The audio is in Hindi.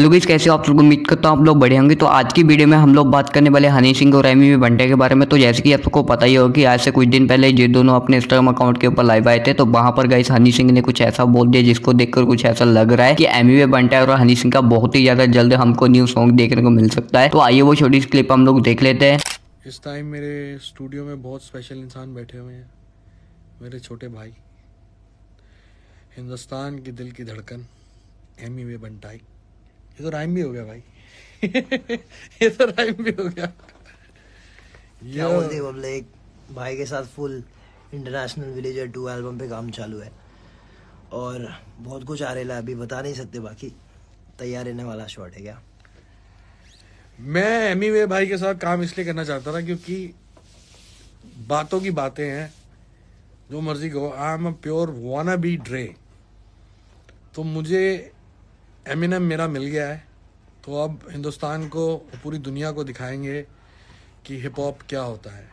हेलो गाइस, कैसे आप लोग उम्मीद करता हूँ आप लोग बढ़े होंगे। तो आज की वीडियो में हम लोग बात करने वाले हनी सिंह और एमी बंटे के बारे में। तो जैसे कि आप सबको पता ही होगा कि आज से कुछ दिन पहले ये दोनों अपने इंस्टाग्राम अकाउंट के ऊपर लाइव आए थे। तो वहाँ पर गाइस, हनी सिंह ने कुछ ऐसा बोल दिया जिसको देखकर कुछ ऐसा लग रहा है कि एमी बंटा और हनी सिंह का बहुत ही ज़्यादा जल्द हमको न्यू सॉन्ग देखने को मिल सकता है। तो आइए वो छोटी क्लिप हम लोग देख लेते हैं। इस टाइम मेरे स्टूडियो में बहुत स्पेशल इंसान बैठे हुए हैं। मेरे छोटे भाई। हिंदुस्तान की दिल की धड़कन एमी वे बंटाई। ये तो राइम भी हो गया भाई। ये तो राइम भी हो गया। क्या बोलते पब्लिक भाई के साथ full international villager two album पे काम चालू है। और बहुत कुछ आ रहा है अभी बता नहीं सकते बाकी। तैयार रहने वाला शॉट है क्या? मैं एमी वे भाई के साथ काम इसलिए करना चाहता था क्योंकि बातों की बातें हैं। जो मर्ज़ी कहो I am a pure wanna be Dre तो मुझे एमिनम मेरा मिल गया है तो अब हिंदुस्तान को पूरी दुनिया को दिखाएँगे कि हिप हॉप क्या होता है।